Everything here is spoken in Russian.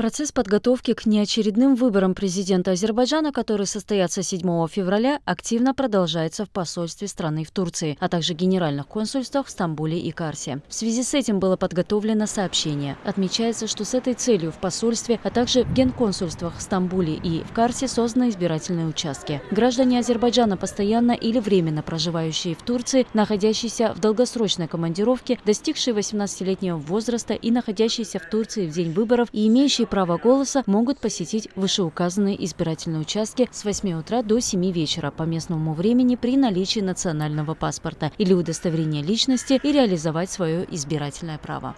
Процесс подготовки к неочередным выборам президента Азербайджана, которые состоятся 7 февраля, активно продолжается в посольстве страны в Турции, а также генеральных консульствах в Стамбуле и Карсе. В связи с этим было подготовлено сообщение. Отмечается, что с этой целью в посольстве, а также в генконсульствах в Стамбуле и в Карсе созданы избирательные участки. Граждане Азербайджана, постоянно или временно проживающие в Турции, находящиеся в долгосрочной командировке, достигшие 18-летнего возраста и находящиеся в Турции в день выборов и имеющие право голоса могут посетить вышеуказанные избирательные участки с 8 утра до 7 вечера по местному времени при наличии национального паспорта или удостоверения личности и реализовать свое избирательное право.